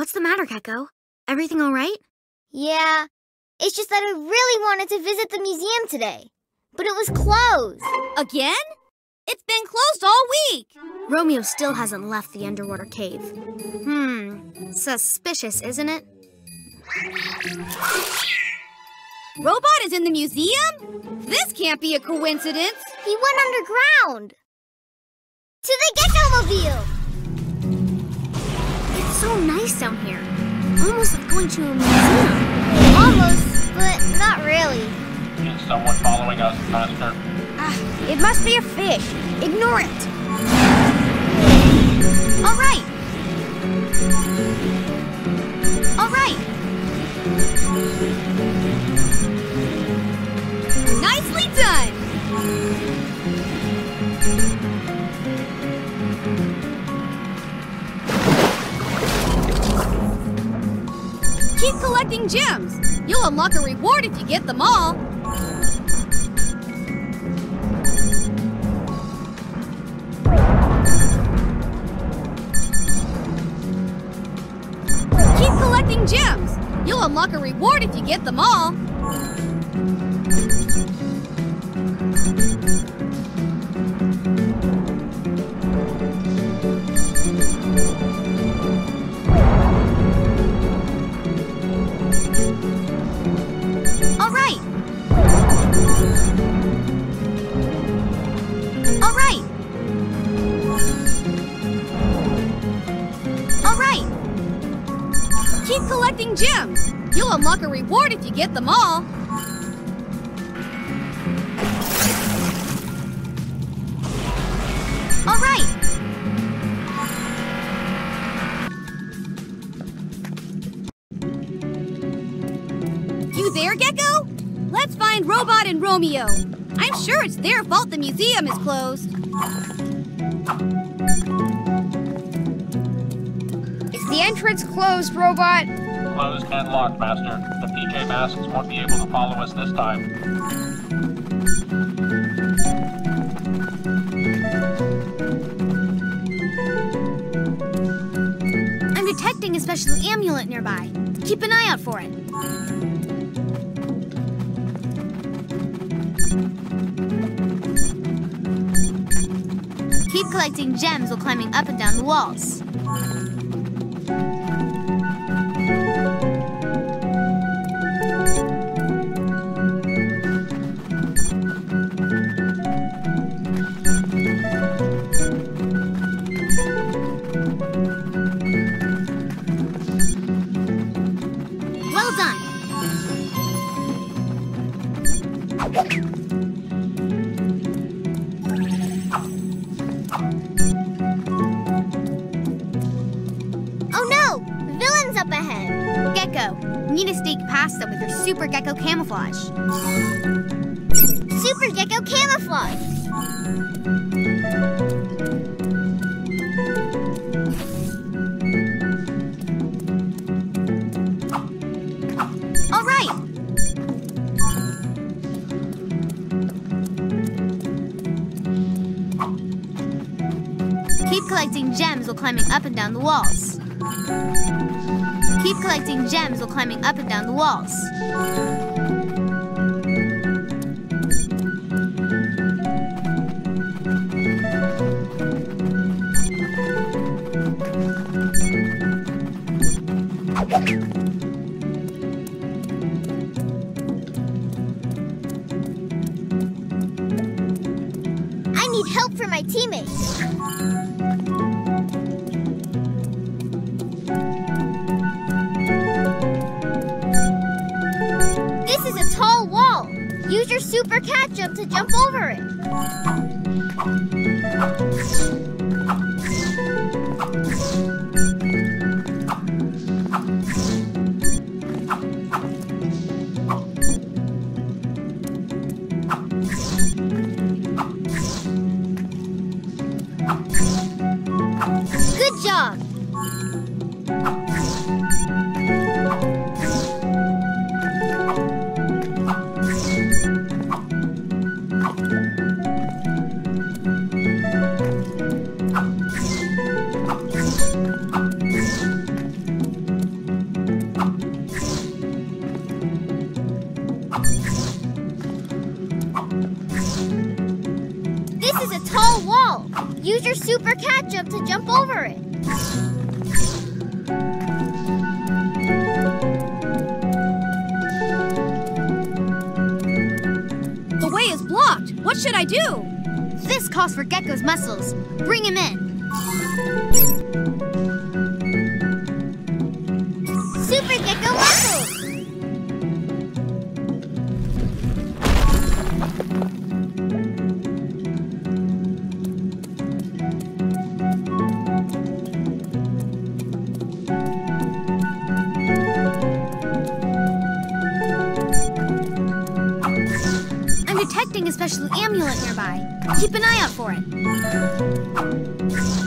What's the matter, Gekko? Everything all right? Yeah, it's just that I really wanted to visit the museum today, but it was closed. Again? It's been closed all week. Romeo still hasn't left the underwater cave. Hmm, suspicious, isn't it? Robot is in the museum? This can't be a coincidence. He went underground. To the Gekko-mobile! It's so nice down here. Almost like going to a museum. Almost, but not really. Is someone following us, Master? Ah, it must be a fish. Ignore it. All right. All right. Nicely done. Keep collecting gems. You'll unlock a reward if you get them all. Keep collecting gems. You'll unlock a reward if you get them all. Gems. You'll unlock a reward if you get them all. All right. You there, Gekko? Let's find Robot and Romeo. I'm sure it's their fault the museum is closed. Is the entrance closed, Robot? Closed and locked, Master. The PJ Masks won't be able to follow us this time. I'm detecting a special amulet nearby. Keep an eye out for it. Keep collecting gems while climbing up and down the walls. Need to sneak past them with your super Gekko camouflage. Super Gekko camouflage. All right. Keep collecting gems while climbing up and down the walls. Collecting gems while climbing up and down the walls. I need help from my teammates. Use your super cat jump to jump over it. Another super cat jump to jump over it. The way is blocked. What should I do? This calls for Gekko's muscles. Bring him in. A special amulet nearby. Keep an eye out for it.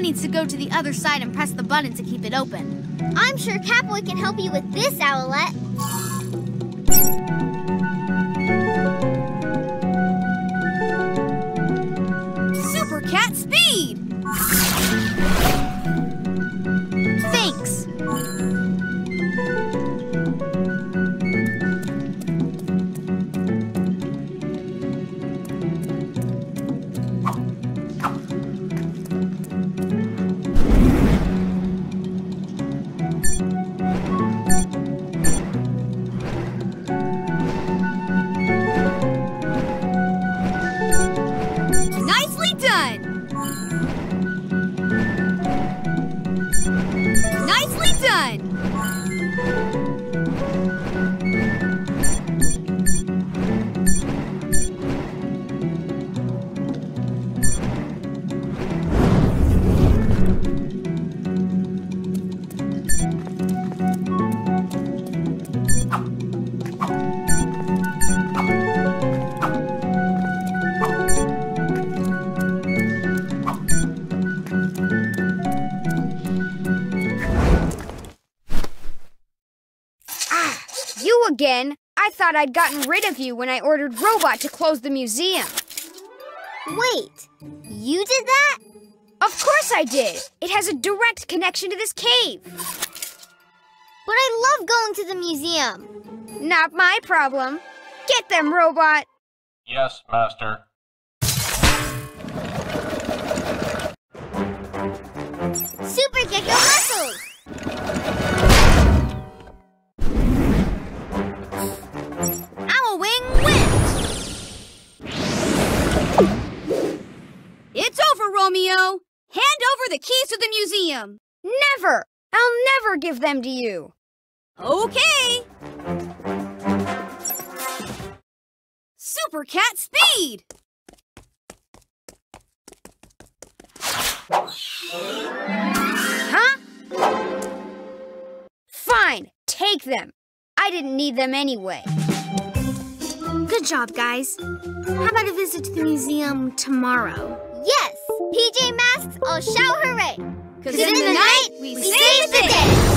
Someone needs to go to the other side and press the button to keep it open. I'm sure Catboy can help you with this, Owlette. Again? I thought I'd gotten rid of you when I ordered Robot to close the museum. Wait, you did that? Of course I did. It has a direct connection to this cave. But I love going to the museum. Not my problem. Get them, Robot. Yes, Master. Super Gekko muscles! It's over, Romeo. Hand over the keys to the museum. Never. I'll never give them to you. Okay. Super cat speed. Huh? Fine. Take them. I didn't need them anyway. Good job, guys. How about a visit to the museum tomorrow? Yes! PJ Masks all shout hooray! Cause in the night, we save the day!